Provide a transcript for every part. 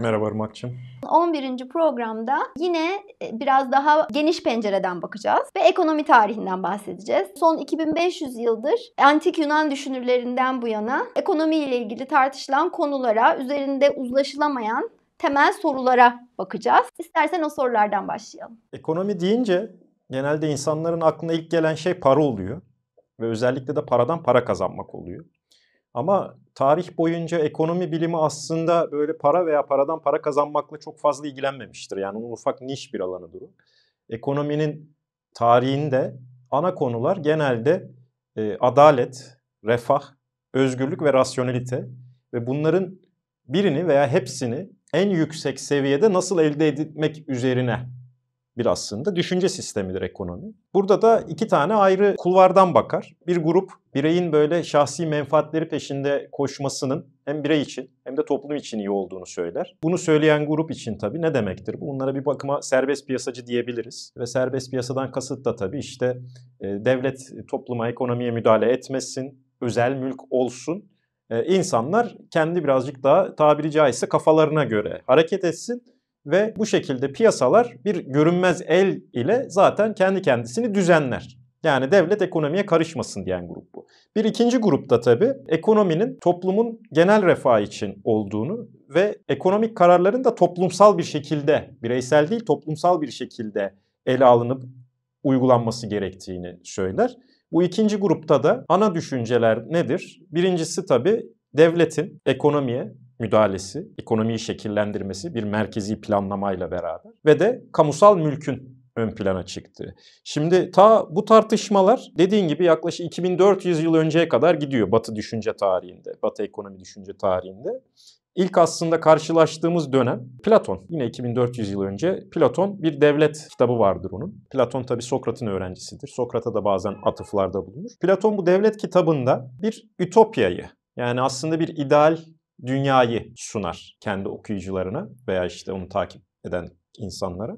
Merhaba Irmak'cığım. 11. programda yine e, biraz daha geniş pencereden bakacağız ve ekonomi tarihinden bahsedeceğiz. Son 2500 yıldır antik Yunan düşünürlerinden bu yana ekonomi ile ilgili tartışılan konulara, üzerinde uzlaşılamayan temel sorulara bakacağız. İstersen o sorulardan başlayalım. Ekonomi deyince genelde insanların aklına ilk gelen şey para oluyor ve özellikle de paradan para kazanmak oluyor. Ama tarih boyunca ekonomi bilimi aslında böyle para veya paradan para kazanmakla çok fazla ilgilenmemiştir. Yani onun ufak niş bir alanıdır o. Ekonominin tarihinde ana konular genelde e, adalet, refah, özgürlük ve rasyonelite ve bunların birini veya hepsini en yüksek seviyede nasıl elde etmek üzerine bir aslında düşünce sistemidir ekonomi. Burada da iki tane ayrı kulvardan bakar. Bir grup bireyin böyle şahsi menfaatleri peşinde koşmasının hem birey için hem de toplum için iyi olduğunu söyler. Bunu söyleyen grup için tabii ne demektir? Bunlara bir bakıma serbest piyasacı diyebiliriz. Ve serbest piyasadan kasıt da tabii işte e, devlet topluma, ekonomiye müdahale etmesin, özel mülk olsun. E, insanlar kendi birazcık daha tabiri caizse kafalarına göre hareket etsin ve bu şekilde piyasalar bir görünmez el ile zaten kendi kendisini düzenler. Yani devlet ekonomiye karışmasın diyen grup bu. Bir ikinci grupta tabii ekonominin toplumun genel refah için olduğunu ve ekonomik kararların da toplumsal bir şekilde, bireysel değil toplumsal bir şekilde ele alınıp uygulanması gerektiğini söyler. Bu ikinci grupta da ana düşünceler nedir? Birincisi tabii devletin ekonomiye müdahalesi, ekonomiyi şekillendirmesi bir merkezi planlamayla beraber ve de kamusal mülkün ön plana çıktı. Şimdi ta bu tartışmalar dediğin gibi yaklaşık 2400 yıl önceye kadar gidiyor Batı düşünce tarihinde, Batı ekonomi düşünce tarihinde. İlk aslında karşılaştığımız dönem Platon. Yine 2400 yıl önce Platon bir devlet kitabı vardır onun. Platon tabi Sokrat'ın öğrencisidir. Sokrat'a da bazen atıflarda bulunur. Platon bu devlet kitabında bir ütopyayı yani aslında bir ideal dünyayı sunar kendi okuyucularına veya işte onu takip eden insanlara.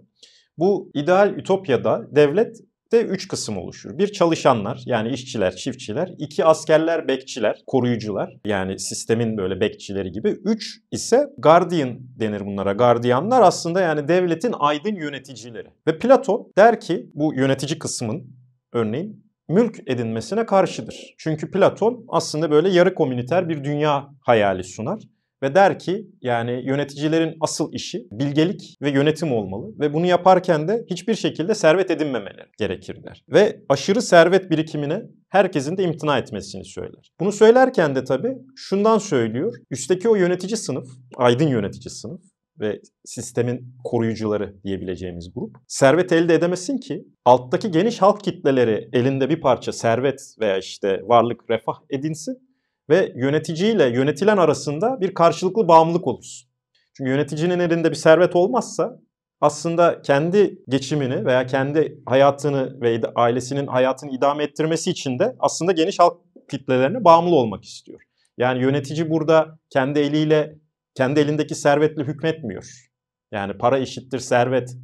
Bu ideal ütopyada devlet de üç kısım oluşur. Bir çalışanlar yani işçiler, çiftçiler. iki askerler, bekçiler, koruyucular yani sistemin böyle bekçileri gibi. Üç ise guardian denir bunlara. Gardiyanlar aslında yani devletin aydın yöneticileri. Ve Platon der ki bu yönetici kısmın örneğin mülk edinmesine karşıdır. Çünkü Platon aslında böyle yarı komüniter bir dünya hayali sunar ve der ki yani yöneticilerin asıl işi bilgelik ve yönetim olmalı ve bunu yaparken de hiçbir şekilde servet edinmemeleri gerekir der. Ve aşırı servet birikimine herkesin de imtina etmesini söyler. Bunu söylerken de tabii şundan söylüyor. Üstteki o yönetici sınıf, aydın yönetici sınıf ve sistemin koruyucuları diyebileceğimiz grup servet elde edemesin ki alttaki geniş halk kitleleri elinde bir parça servet veya işte varlık, refah edinsin ve yöneticiyle yönetilen arasında bir karşılıklı bağımlılık olursun. Çünkü yöneticinin elinde bir servet olmazsa aslında kendi geçimini veya kendi hayatını ve ailesinin hayatını idame ettirmesi için de aslında geniş halk kitlelerine bağımlı olmak istiyor. Yani yönetici burada kendi eliyle kendi elindeki servetle hükmetmiyor. Yani para eşittir servet,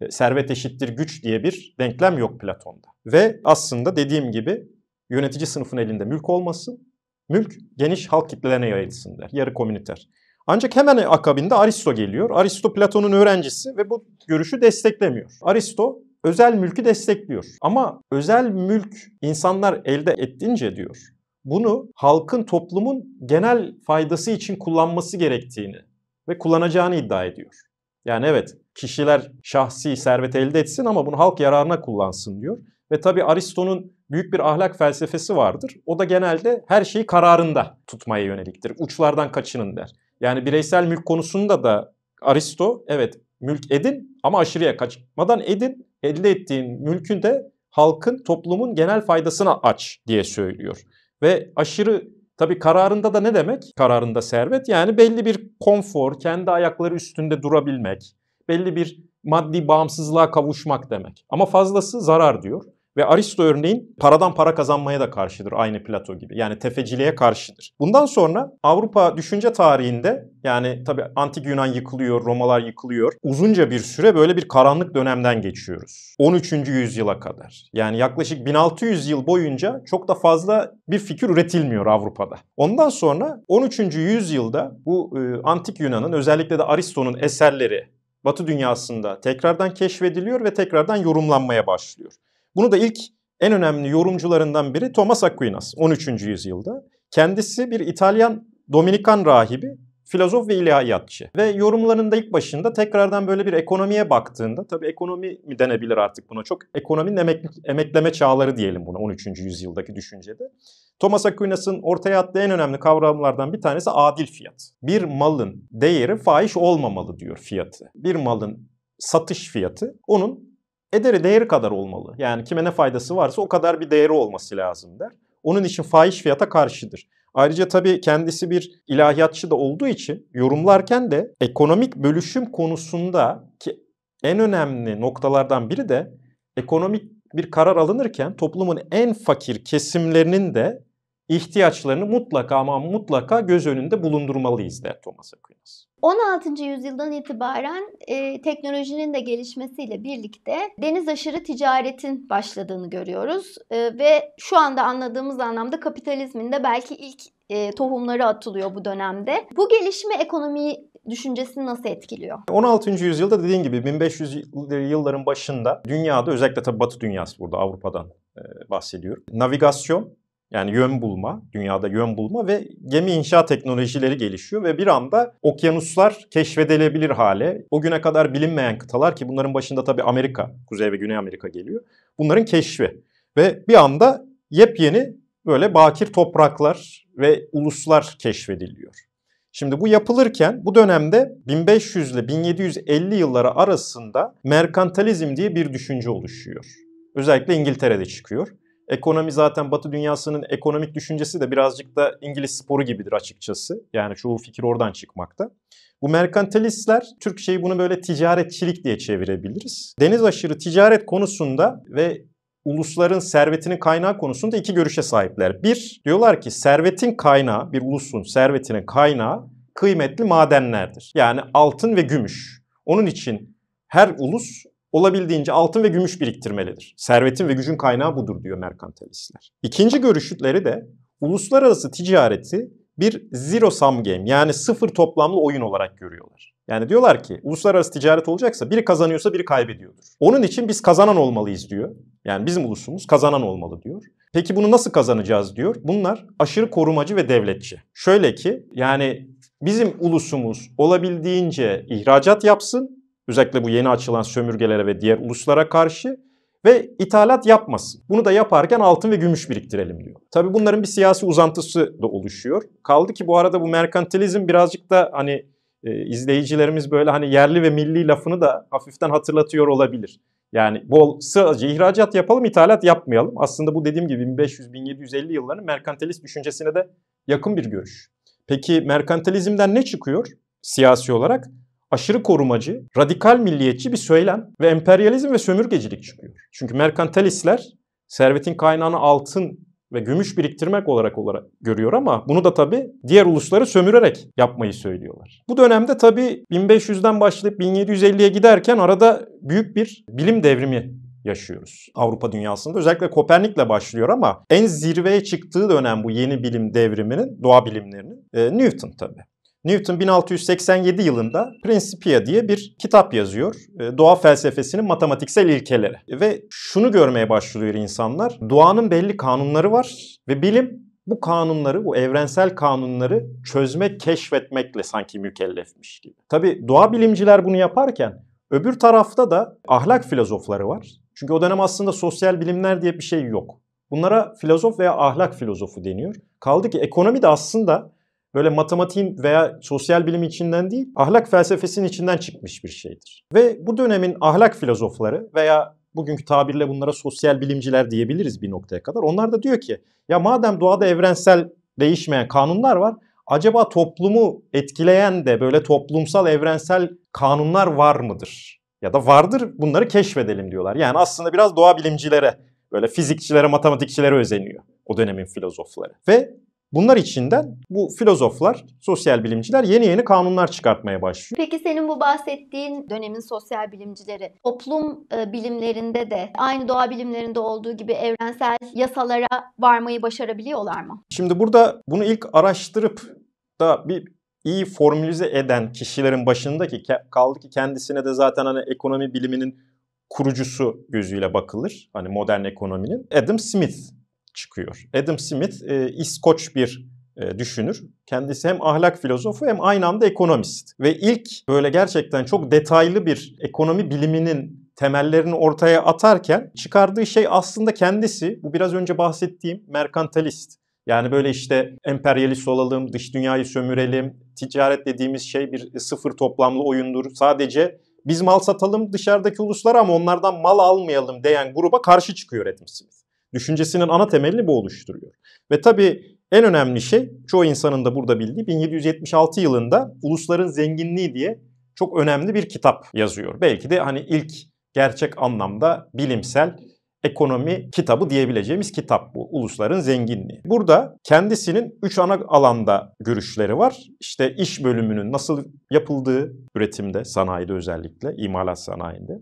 e, servet eşittir güç diye bir denklem yok Platon'da. Ve aslında dediğim gibi yönetici sınıfın elinde mülk olmasın, mülk geniş halk kitlelerine yayılsın der, yarı komüniter. Ancak hemen akabinde Aristo geliyor. Aristo Platon'un öğrencisi ve bu görüşü desteklemiyor. Aristo özel mülkü destekliyor. Ama özel mülk insanlar elde ettince diyor bunu halkın, toplumun genel faydası için kullanması gerektiğini ve kullanacağını iddia ediyor. Yani evet kişiler şahsi servet elde etsin ama bunu halk yararına kullansın diyor. Ve tabi Aristo'nun büyük bir ahlak felsefesi vardır. O da genelde her şeyi kararında tutmaya yöneliktir. Uçlardan kaçının der. Yani bireysel mülk konusunda da Aristo evet mülk edin ama aşırıya kaçmadan edin. Elde ettiğin mülkün de halkın, toplumun genel faydasına aç diye söylüyor. Ve aşırı tabii kararında da ne demek? Kararında servet yani belli bir konfor, kendi ayakları üstünde durabilmek, belli bir maddi bağımsızlığa kavuşmak demek. Ama fazlası zarar diyor. Ve Aristo örneğin paradan para kazanmaya da karşıdır aynı Plato gibi. Yani tefeciliğe karşıdır. Bundan sonra Avrupa düşünce tarihinde yani tabii antik Yunan yıkılıyor, Romalar yıkılıyor. Uzunca bir süre böyle bir karanlık dönemden geçiyoruz. 13. yüzyıla kadar. Yani yaklaşık 1600 yıl boyunca çok da fazla bir fikir üretilmiyor Avrupa'da. Ondan sonra 13. yüzyılda bu e, antik Yunan'ın özellikle de Aristo'nun eserleri Batı dünyasında tekrardan keşfediliyor ve tekrardan yorumlanmaya başlıyor. Bunu da ilk en önemli yorumcularından biri Thomas Aquinas 13. yüzyılda. Kendisi bir İtalyan Dominikan rahibi, filozof ve ilahiyatçı. Ve yorumlarında ilk başında tekrardan böyle bir ekonomiye baktığında, tabii ekonomi mi denebilir artık buna, çok ekonominin emek, emekleme çağları diyelim buna 13. yüzyıldaki düşüncede. Thomas Aquinas'ın ortaya attığı en önemli kavramlardan bir tanesi adil fiyat. Bir malın değeri fahiş olmamalı diyor fiyatı. Bir malın satış fiyatı onun ederi değeri kadar olmalı. Yani kime ne faydası varsa o kadar bir değeri olması lazım der. Onun için fahiş fiyata karşıdır. Ayrıca tabii kendisi bir ilahiyatçı da olduğu için yorumlarken de ekonomik bölüşüm konusunda ki en önemli noktalardan biri de ekonomik bir karar alınırken toplumun en fakir kesimlerinin de ihtiyaçlarını mutlaka ama mutlaka göz önünde bulundurmalıyız der Thomas Aquinas. 16. yüzyıldan itibaren e, teknolojinin de gelişmesiyle birlikte deniz aşırı ticaretin başladığını görüyoruz e, ve şu anda anladığımız anlamda kapitalizmin de belki ilk e, tohumları atılıyor bu dönemde. Bu gelişme ekonomiyi düşüncesini nasıl etkiliyor? 16. yüzyılda dediğin gibi 1500 yılların başında dünyada özellikle tabii Batı dünyası burada Avrupa'dan e, bahsediyor. Navigasyon yani yön bulma, dünyada yön bulma ve gemi inşa teknolojileri gelişiyor ve bir anda okyanuslar keşfedilebilir hale. O güne kadar bilinmeyen kıtalar ki bunların başında tabii Amerika, Kuzey ve Güney Amerika geliyor. Bunların keşfi ve bir anda yepyeni böyle bakir topraklar ve uluslar keşfediliyor. Şimdi bu yapılırken bu dönemde 1500 ile 1750 yılları arasında merkantalizm diye bir düşünce oluşuyor. Özellikle İngiltere'de çıkıyor. Ekonomi zaten Batı dünyasının ekonomik düşüncesi de birazcık da İngiliz sporu gibidir açıkçası. Yani çoğu fikir oradan çıkmakta. Bu merkantilistler, Türkçeyi bunu böyle ticaretçilik diye çevirebiliriz. Deniz aşırı ticaret konusunda ve ulusların servetinin kaynağı konusunda iki görüşe sahipler. Bir, diyorlar ki servetin kaynağı, bir ulusun servetinin kaynağı kıymetli madenlerdir. Yani altın ve gümüş. Onun için her ulus olabildiğince altın ve gümüş biriktirmelidir. Servetin ve gücün kaynağı budur diyor merkantilistler. İkinci görüşleri de uluslararası ticareti bir zero sum game yani sıfır toplamlı oyun olarak görüyorlar. Yani diyorlar ki uluslararası ticaret olacaksa biri kazanıyorsa biri kaybediyordur. Onun için biz kazanan olmalıyız diyor. Yani bizim ulusumuz kazanan olmalı diyor. Peki bunu nasıl kazanacağız diyor. Bunlar aşırı korumacı ve devletçi. Şöyle ki yani bizim ulusumuz olabildiğince ihracat yapsın Özellikle bu yeni açılan sömürgelere ve diğer uluslara karşı ve ithalat yapmasın. Bunu da yaparken altın ve gümüş biriktirelim diyor. Tabii bunların bir siyasi uzantısı da oluşuyor. Kaldı ki bu arada bu merkantilizm birazcık da hani e, izleyicilerimiz böyle hani yerli ve milli lafını da hafiften hatırlatıyor olabilir. Yani bol sadece ihracat yapalım, ithalat yapmayalım. Aslında bu dediğim gibi 1500-1750 yılların merkantilist düşüncesine de yakın bir görüş. Peki merkantilizmden ne çıkıyor siyasi olarak? Aşırı korumacı, radikal milliyetçi bir söylem ve emperyalizm ve sömürgecilik çıkıyor. Çünkü merkantilistler servetin kaynağını altın ve gümüş biriktirmek olarak olarak görüyor ama bunu da tabii diğer ulusları sömürerek yapmayı söylüyorlar. Bu dönemde tabii 1500'den başlayıp 1750'ye giderken arada büyük bir bilim devrimi yaşıyoruz Avrupa dünyasında. Özellikle Kopernik'le başlıyor ama en zirveye çıktığı dönem bu yeni bilim devriminin, doğa bilimlerinin e, Newton tabii. Newton 1687 yılında Principia diye bir kitap yazıyor. E, doğa felsefesinin matematiksel ilkeleri. Ve şunu görmeye başlıyor insanlar. Doğanın belli kanunları var ve bilim bu kanunları, bu evrensel kanunları çözmek, keşfetmekle sanki mükellefmiş gibi. Tabi doğa bilimciler bunu yaparken öbür tarafta da ahlak filozofları var. Çünkü o dönem aslında sosyal bilimler diye bir şey yok. Bunlara filozof veya ahlak filozofu deniyor. Kaldı ki ekonomi de aslında böyle matematiğin veya sosyal bilim içinden değil, ahlak felsefesinin içinden çıkmış bir şeydir. Ve bu dönemin ahlak filozofları veya bugünkü tabirle bunlara sosyal bilimciler diyebiliriz bir noktaya kadar. Onlar da diyor ki ya madem doğada evrensel değişmeyen kanunlar var, acaba toplumu etkileyen de böyle toplumsal evrensel kanunlar var mıdır? Ya da vardır bunları keşfedelim diyorlar. Yani aslında biraz doğa bilimcilere Böyle fizikçilere, matematikçilere özeniyor o dönemin filozofları. Ve Bunlar içinden bu filozoflar, sosyal bilimciler yeni yeni kanunlar çıkartmaya başlıyor. Peki senin bu bahsettiğin dönemin sosyal bilimcileri toplum e, bilimlerinde de aynı doğa bilimlerinde olduğu gibi evrensel yasalara varmayı başarabiliyorlar mı? Şimdi burada bunu ilk araştırıp da bir iyi formülize eden kişilerin başındaki kaldı ki kendisine de zaten hani ekonomi biliminin kurucusu gözüyle bakılır. Hani modern ekonominin Adam Smith çıkıyor. Adam Smith e, İskoç bir e, düşünür. Kendisi hem ahlak filozofu hem aynı anda ekonomist. Ve ilk böyle gerçekten çok detaylı bir ekonomi biliminin temellerini ortaya atarken çıkardığı şey aslında kendisi bu biraz önce bahsettiğim merkantalist. Yani böyle işte emperyalist olalım, dış dünyayı sömürelim, ticaret dediğimiz şey bir sıfır toplamlı oyundur. Sadece biz mal satalım dışarıdaki uluslara ama onlardan mal almayalım diyen gruba karşı çıkıyor Adam Smith. Düşüncesinin ana temelini bu oluşturuyor. Ve tabii en önemli şey çoğu insanın da burada bildiği 1776 yılında Ulusların Zenginliği diye çok önemli bir kitap yazıyor. Belki de hani ilk gerçek anlamda bilimsel ekonomi kitabı diyebileceğimiz kitap bu. Ulusların zenginliği. Burada kendisinin üç ana alanda görüşleri var. İşte iş bölümünün nasıl yapıldığı üretimde, sanayide özellikle, imalat sanayinde.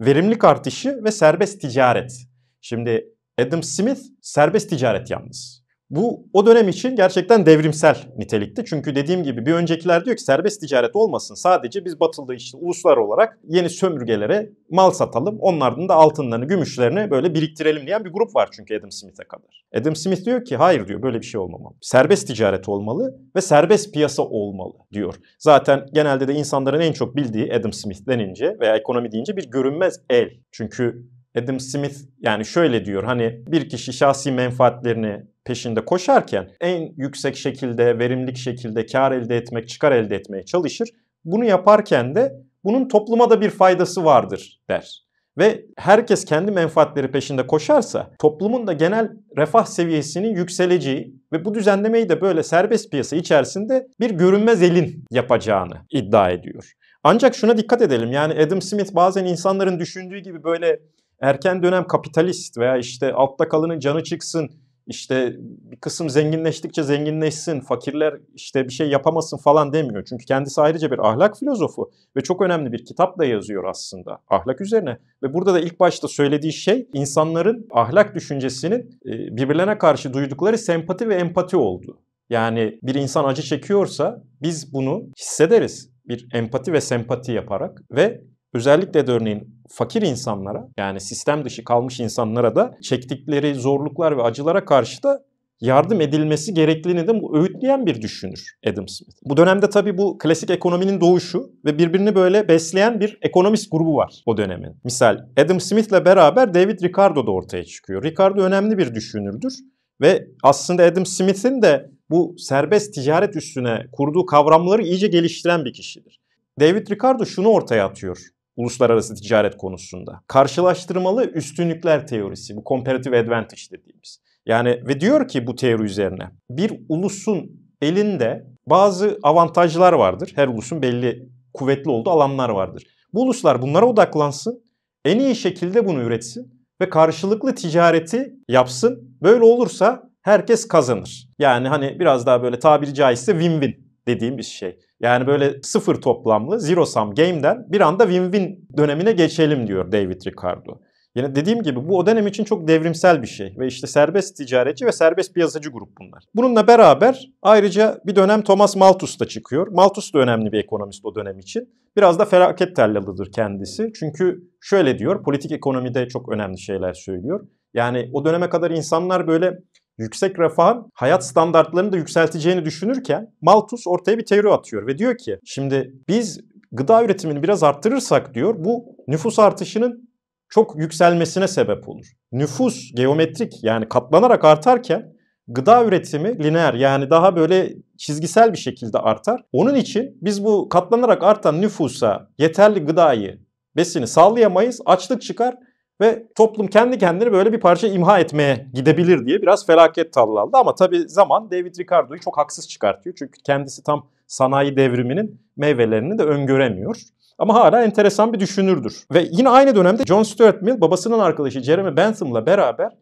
Verimlilik artışı ve serbest ticaret. Şimdi Adam Smith serbest ticaret yalnız. Bu o dönem için gerçekten devrimsel nitelikte. Çünkü dediğim gibi bir öncekiler diyor ki serbest ticaret olmasın. Sadece biz batılı işte uluslar olarak yeni sömürgelere mal satalım. Onlardan da altınlarını, gümüşlerini böyle biriktirelim diyen bir grup var çünkü Adam Smith'e kadar. Adam Smith diyor ki hayır diyor böyle bir şey olmamalı. Serbest ticaret olmalı ve serbest piyasa olmalı diyor. Zaten genelde de insanların en çok bildiği Adam Smith denince veya ekonomi deyince bir görünmez el. Çünkü Adam Smith yani şöyle diyor hani bir kişi şahsi menfaatlerini peşinde koşarken en yüksek şekilde, verimlilik şekilde kar elde etmek, çıkar elde etmeye çalışır. Bunu yaparken de bunun topluma da bir faydası vardır der. Ve herkes kendi menfaatleri peşinde koşarsa toplumun da genel refah seviyesinin yükseleceği ve bu düzenlemeyi de böyle serbest piyasa içerisinde bir görünmez elin yapacağını iddia ediyor. Ancak şuna dikkat edelim yani Adam Smith bazen insanların düşündüğü gibi böyle erken dönem kapitalist veya işte altta kalının canı çıksın, işte bir kısım zenginleştikçe zenginleşsin, fakirler işte bir şey yapamasın falan demiyor. Çünkü kendisi ayrıca bir ahlak filozofu ve çok önemli bir kitap da yazıyor aslında ahlak üzerine. Ve burada da ilk başta söylediği şey insanların ahlak düşüncesinin birbirlerine karşı duydukları sempati ve empati oldu. Yani bir insan acı çekiyorsa biz bunu hissederiz. Bir empati ve sempati yaparak ve özellikle de örneğin fakir insanlara yani sistem dışı kalmış insanlara da çektikleri zorluklar ve acılara karşı da yardım edilmesi gerektiğini de öğütleyen bir düşünür Adam Smith. Bu dönemde tabii bu klasik ekonominin doğuşu ve birbirini böyle besleyen bir ekonomist grubu var o dönemin. Misal Adam Smith'le beraber David Ricardo da ortaya çıkıyor. Ricardo önemli bir düşünürdür ve aslında Adam Smith'in de bu serbest ticaret üstüne kurduğu kavramları iyice geliştiren bir kişidir. David Ricardo şunu ortaya atıyor uluslararası ticaret konusunda. Karşılaştırmalı üstünlükler teorisi, bu comparative advantage dediğimiz. Yani ve diyor ki bu teori üzerine bir ulusun elinde bazı avantajlar vardır. Her ulusun belli kuvvetli olduğu alanlar vardır. Bu uluslar bunlara odaklansın, en iyi şekilde bunu üretsin ve karşılıklı ticareti yapsın. Böyle olursa herkes kazanır. Yani hani biraz daha böyle tabiri caizse win-win dediğim bir şey. Yani böyle sıfır toplamlı zero sum game'den bir anda win-win dönemine geçelim diyor David Ricardo. Yine dediğim gibi bu o dönem için çok devrimsel bir şey ve işte serbest ticaretçi ve serbest piyasacı grup bunlar. Bununla beraber ayrıca bir dönem Thomas Malthus da çıkıyor. Malthus da önemli bir ekonomist o dönem için. Biraz da felaket tellalıdır kendisi. Çünkü şöyle diyor, politik ekonomide çok önemli şeyler söylüyor. Yani o döneme kadar insanlar böyle yüksek refahın hayat standartlarını da yükselteceğini düşünürken Malthus ortaya bir teori atıyor ve diyor ki şimdi biz gıda üretimini biraz arttırırsak diyor bu nüfus artışının çok yükselmesine sebep olur. Nüfus geometrik yani katlanarak artarken gıda üretimi lineer yani daha böyle çizgisel bir şekilde artar. Onun için biz bu katlanarak artan nüfusa yeterli gıdayı, besini sağlayamayız. Açlık çıkar ve toplum kendi kendini böyle bir parça imha etmeye gidebilir diye biraz felaket tallaldı. Ama tabii zaman David Ricardo'yu çok haksız çıkartıyor. Çünkü kendisi tam sanayi devriminin meyvelerini de öngöremiyor. Ama hala enteresan bir düşünürdür. Ve yine aynı dönemde John Stuart Mill babasının arkadaşı Jeremy Bentham'la beraber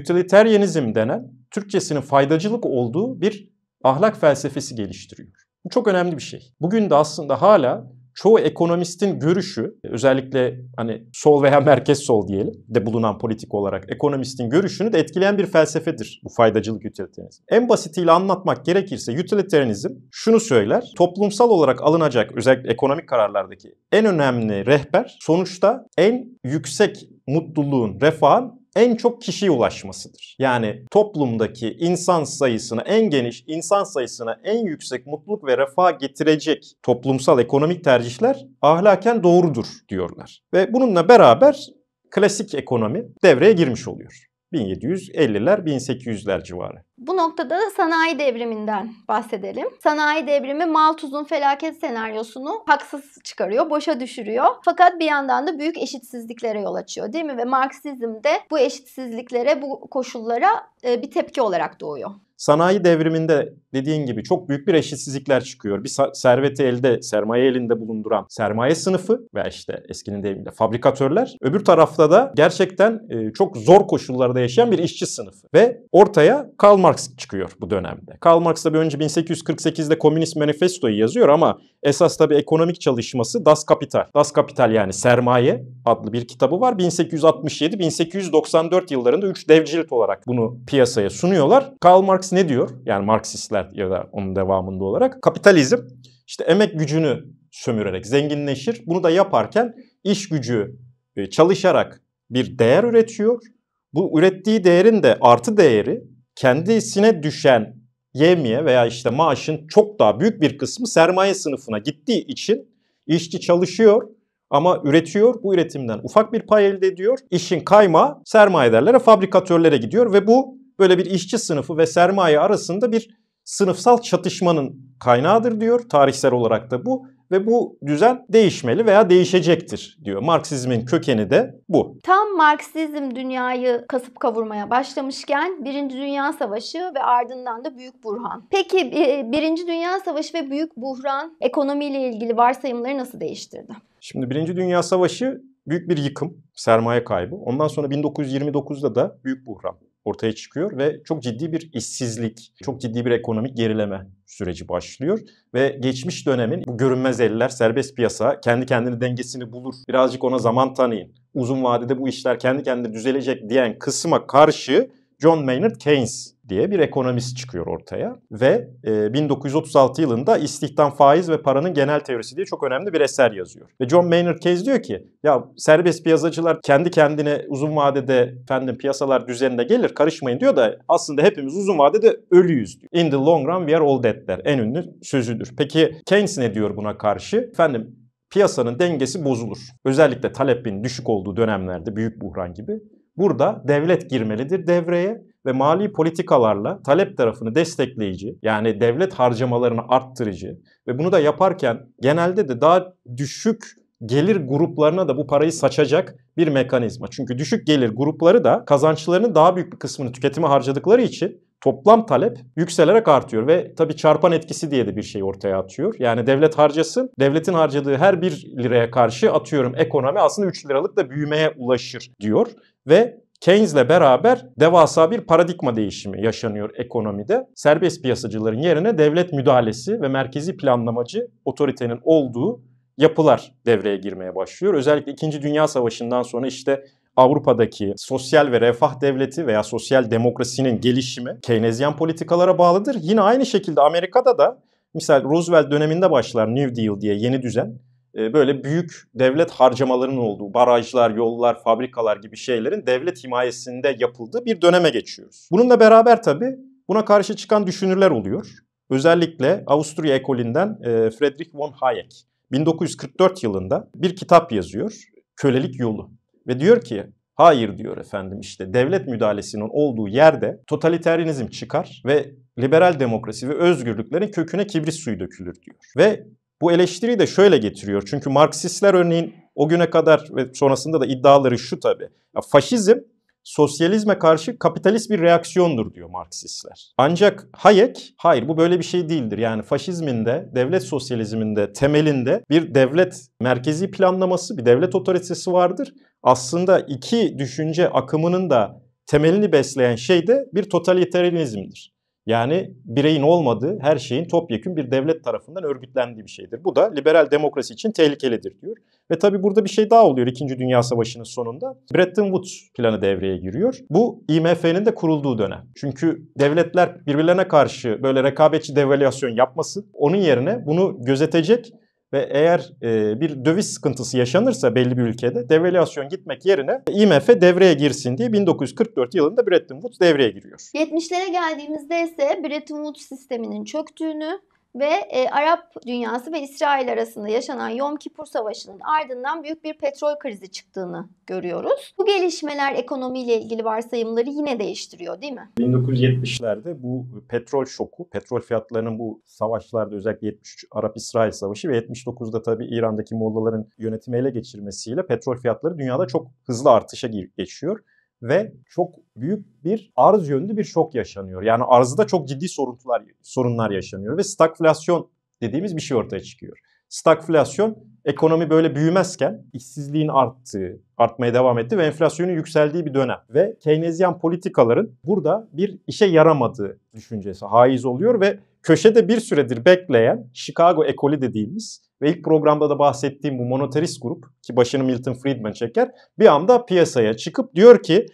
utilitarianizm denen Türkçesinin faydacılık olduğu bir ahlak felsefesi geliştiriyor. Bu çok önemli bir şey. Bugün de aslında hala çoğu ekonomistin görüşü özellikle hani sol veya merkez sol diyelim de bulunan politik olarak ekonomistin görüşünü de etkileyen bir felsefedir bu faydacılık utilitarianizm. En basitiyle anlatmak gerekirse utilitarianizm şunu söyler. Toplumsal olarak alınacak özellikle ekonomik kararlardaki en önemli rehber sonuçta en yüksek mutluluğun, refahın en çok kişiye ulaşmasıdır. Yani toplumdaki insan sayısına en geniş insan sayısına en yüksek mutluluk ve refah getirecek toplumsal ekonomik tercihler ahlaken doğrudur diyorlar. Ve bununla beraber klasik ekonomi devreye girmiş oluyor. 1750'ler 1800'ler civarı. Bu noktada da sanayi devriminden bahsedelim. Sanayi devrimi Malthus'un felaket senaryosunu haksız çıkarıyor, boşa düşürüyor. Fakat bir yandan da büyük eşitsizliklere yol açıyor değil mi? Ve Marksizm de bu eşitsizliklere, bu koşullara e, bir tepki olarak doğuyor. Sanayi devriminde dediğin gibi çok büyük bir eşitsizlikler çıkıyor. Bir serveti elde, sermaye elinde bulunduran sermaye sınıfı ve işte eskinin deyimiyle fabrikatörler. Öbür tarafta da gerçekten e, çok zor koşullarda yaşayan bir işçi sınıfı. Ve ortaya Karl Marx çıkıyor bu dönemde. Karl Marx tabii önce 1848'de Komünist Manifesto'yu yazıyor ama esas tabii ekonomik çalışması Das Kapital. Das Kapital yani sermaye adlı bir kitabı var. 1867-1894 yıllarında 3 dev cilt olarak bunu piyasaya sunuyorlar. Karl Marx ne diyor? Yani Marksistler ya da onun devamında olarak kapitalizm işte emek gücünü sömürerek zenginleşir. Bunu da yaparken iş gücü e, çalışarak bir değer üretiyor. Bu ürettiği değerin de artı değeri kendisine düşen yemiye veya işte maaşın çok daha büyük bir kısmı sermaye sınıfına gittiği için işçi çalışıyor ama üretiyor. Bu üretimden ufak bir pay elde ediyor. İşin kayma sermayedarlara, fabrikatörlere gidiyor ve bu böyle bir işçi sınıfı ve sermaye arasında bir sınıfsal çatışmanın kaynağıdır diyor. Tarihsel olarak da bu ve bu düzen değişmeli veya değişecektir diyor. Marksizmin kökeni de bu. Tam Marksizm dünyayı kasıp kavurmaya başlamışken Birinci Dünya Savaşı ve ardından da Büyük Burhan. Peki Birinci Dünya Savaşı ve Büyük Buhran ekonomiyle ilgili varsayımları nasıl değiştirdi? Şimdi Birinci Dünya Savaşı büyük bir yıkım, sermaye kaybı. Ondan sonra 1929'da da Büyük Buhran ortaya çıkıyor ve çok ciddi bir işsizlik, çok ciddi bir ekonomik gerileme süreci başlıyor ve geçmiş dönemin bu görünmez eller, serbest piyasa kendi kendini dengesini bulur. Birazcık ona zaman tanıyın. Uzun vadede bu işler kendi kendine düzelecek diyen kısma karşı John Maynard Keynes diye bir ekonomist çıkıyor ortaya ve e, 1936 yılında istihdam, faiz ve paranın genel teorisi diye çok önemli bir eser yazıyor. Ve John Maynard Keynes diyor ki ya serbest piyasacılar kendi kendine uzun vadede efendim piyasalar düzenine gelir karışmayın diyor da aslında hepimiz uzun vadede ölüyüz diyor. In the long run we are all dead der. En ünlü sözüdür. Peki Keynes ne diyor buna karşı? Efendim piyasanın dengesi bozulur. Özellikle talepin düşük olduğu dönemlerde büyük buhran gibi. Burada devlet girmelidir devreye ve mali politikalarla talep tarafını destekleyici yani devlet harcamalarını arttırıcı ve bunu da yaparken genelde de daha düşük gelir gruplarına da bu parayı saçacak bir mekanizma. Çünkü düşük gelir grupları da kazançlarının daha büyük bir kısmını tüketime harcadıkları için toplam talep yükselerek artıyor ve tabii çarpan etkisi diye de bir şey ortaya atıyor. Yani devlet harcasın, devletin harcadığı her bir liraya karşı atıyorum ekonomi aslında 3 liralık da büyümeye ulaşır diyor ve Keynes'le beraber devasa bir paradigma değişimi yaşanıyor ekonomide. Serbest piyasacıların yerine devlet müdahalesi ve merkezi planlamacı otoritenin olduğu yapılar devreye girmeye başlıyor. Özellikle 2. Dünya Savaşı'ndan sonra işte Avrupa'daki sosyal ve refah devleti veya sosyal demokrasinin gelişimi Keynesyen politikalara bağlıdır. Yine aynı şekilde Amerika'da da misal Roosevelt döneminde başlar New Deal diye yeni düzen. E, böyle büyük devlet harcamalarının olduğu, barajlar, yollar, fabrikalar gibi şeylerin devlet himayesinde yapıldığı bir döneme geçiyoruz. Bununla beraber tabii buna karşı çıkan düşünürler oluyor. Özellikle Avusturya ekolünden e, Friedrich von Hayek 1944 yılında bir kitap yazıyor. Kölelik yolu. Ve diyor ki hayır diyor efendim işte devlet müdahalesinin olduğu yerde totaliteryanizm çıkar ve liberal demokrasi ve özgürlüklerin köküne kibrit suyu dökülür diyor. Ve bu eleştiriyi de şöyle getiriyor. Çünkü Marksistler örneğin o güne kadar ve sonrasında da iddiaları şu tabii. Ya faşizm sosyalizme karşı kapitalist bir reaksiyondur diyor Marksistler. Ancak Hayek hayır bu böyle bir şey değildir. Yani faşizmin de devlet sosyalizminde temelinde bir devlet merkezi planlaması, bir devlet otoritesi vardır. Aslında iki düşünce akımının da temelini besleyen şey de bir totalitarizmdir. Yani bireyin olmadığı her şeyin topyekün bir devlet tarafından örgütlendiği bir şeydir. Bu da liberal demokrasi için tehlikelidir diyor. Ve tabii burada bir şey daha oluyor İkinci Dünya Savaşı'nın sonunda. Bretton Woods planı devreye giriyor. Bu IMF'nin de kurulduğu dönem. Çünkü devletler birbirlerine karşı böyle rekabetçi devalüasyon yapmasın. Onun yerine bunu gözetecek ve eğer e, bir döviz sıkıntısı yaşanırsa belli bir ülkede devalüasyon gitmek yerine IMF devreye girsin diye 1944 yılında Bretton Woods devreye giriyor. 70'lere geldiğimizde ise Bretton Woods sisteminin çöktüğünü ve e, Arap dünyası ve İsrail arasında yaşanan Yom Kipur Savaşı'nın ardından büyük bir petrol krizi çıktığını görüyoruz. Bu gelişmeler ekonomiyle ilgili varsayımları yine değiştiriyor değil mi? 1970'lerde bu petrol şoku, petrol fiyatlarının bu savaşlarda özellikle 73 Arap-İsrail Savaşı ve 79'da tabii İran'daki Mollaların yönetimi ele geçirmesiyle petrol fiyatları dünyada çok hızlı artışa geçiyor ve çok büyük bir arz yönlü bir şok yaşanıyor. Yani arzda çok ciddi sorunlar sorunlar yaşanıyor ve stagflasyon dediğimiz bir şey ortaya çıkıyor. Stagflasyon ekonomi böyle büyümezken işsizliğin arttığı, artmaya devam etti ve enflasyonun yükseldiği bir dönem. Ve Keynesyen politikaların burada bir işe yaramadığı düşüncesi haiz oluyor ve köşede bir süredir bekleyen Chicago ekolü dediğimiz ve ilk programda da bahsettiğim bu monetarist grup ki başını Milton Friedman çeker bir anda piyasaya çıkıp diyor ki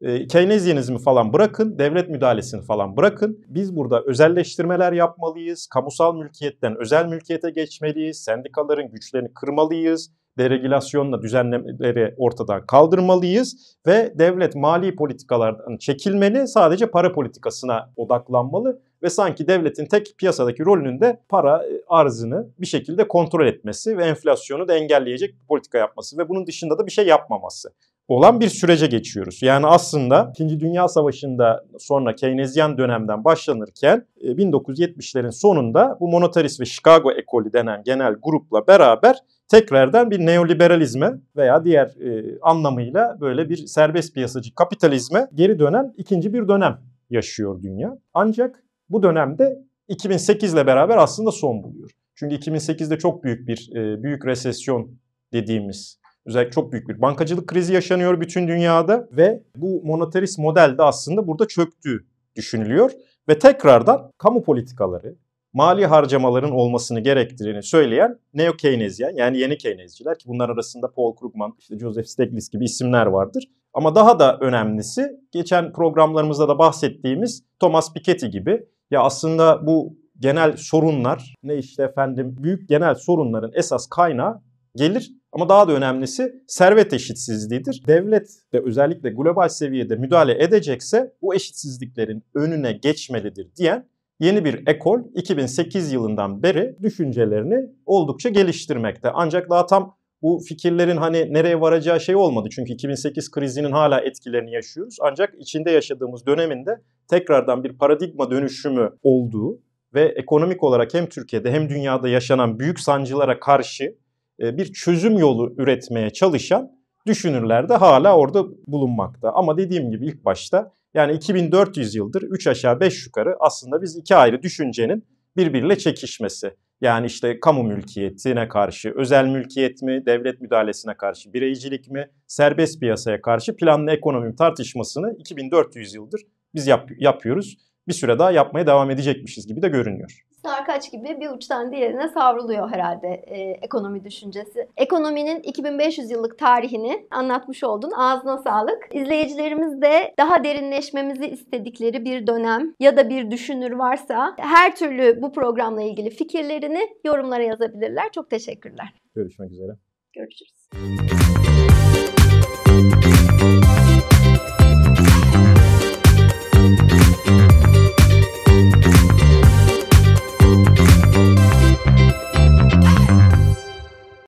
e, Keynesyenizmi falan bırakın, devlet müdahalesini falan bırakın. Biz burada özelleştirmeler yapmalıyız, kamusal mülkiyetten özel mülkiyete geçmeliyiz, sendikaların güçlerini kırmalıyız, deregülasyonla düzenlemeleri ortadan kaldırmalıyız ve devlet mali politikalardan çekilmeli, sadece para politikasına odaklanmalı ve sanki devletin tek piyasadaki rolünün de para e, arzını bir şekilde kontrol etmesi ve enflasyonu da engelleyecek bir politika yapması ve bunun dışında da bir şey yapmaması olan bir sürece geçiyoruz. Yani aslında 2. Dünya Savaşı'nda sonra Keynesyen dönemden başlanırken 1970'lerin e, sonunda bu monetarist ve Chicago ekolü denen genel grupla beraber tekrardan bir neoliberalizme veya diğer e, anlamıyla böyle bir serbest piyasacı kapitalizme geri dönen ikinci bir dönem yaşıyor dünya. Ancak bu dönemde 2008 ile beraber aslında son buluyor. Çünkü 2008'de çok büyük bir e, büyük resesyon dediğimiz özellikle çok büyük bir bankacılık krizi yaşanıyor bütün dünyada ve bu monetarist model de aslında burada çöktüğü düşünülüyor ve tekrardan kamu politikaları, mali harcamaların olmasını gerektiğini söyleyen neo Keynesyen yani yeni Keynesciler ki bunlar arasında Paul Krugman, işte Joseph Stiglitz gibi isimler vardır. Ama daha da önemlisi geçen programlarımızda da bahsettiğimiz Thomas Piketty gibi ya aslında bu genel sorunlar ne işte efendim büyük genel sorunların esas kaynağı gelir ama daha da önemlisi servet eşitsizliğidir. Devlet de özellikle global seviyede müdahale edecekse bu eşitsizliklerin önüne geçmelidir diyen yeni bir ekol 2008 yılından beri düşüncelerini oldukça geliştirmekte. Ancak daha tam bu fikirlerin hani nereye varacağı şey olmadı. Çünkü 2008 krizinin hala etkilerini yaşıyoruz. Ancak içinde yaşadığımız döneminde tekrardan bir paradigma dönüşümü olduğu ve ekonomik olarak hem Türkiye'de hem dünyada yaşanan büyük sancılara karşı e, bir çözüm yolu üretmeye çalışan düşünürler de hala orada bulunmakta. Ama dediğim gibi ilk başta yani 2400 yıldır 3 aşağı 5 yukarı aslında biz iki ayrı düşüncenin birbiriyle çekişmesi. Yani işte kamu mülkiyetine karşı, özel mülkiyet mi, devlet müdahalesine karşı, bireycilik mi, serbest piyasaya karşı planlı ekonomi tartışmasını 2400 yıldır biz yap- yapıyoruz. Bir süre daha yapmaya devam edecekmişiz gibi de görünüyor sarkaç gibi bir uçtan diğerine savruluyor herhalde e, ekonomi düşüncesi. Ekonominin 2500 yıllık tarihini anlatmış oldun. Ağzına sağlık. İzleyicilerimiz de daha derinleşmemizi istedikleri bir dönem ya da bir düşünür varsa her türlü bu programla ilgili fikirlerini yorumlara yazabilirler. Çok teşekkürler. Görüşmek üzere. Görüşürüz.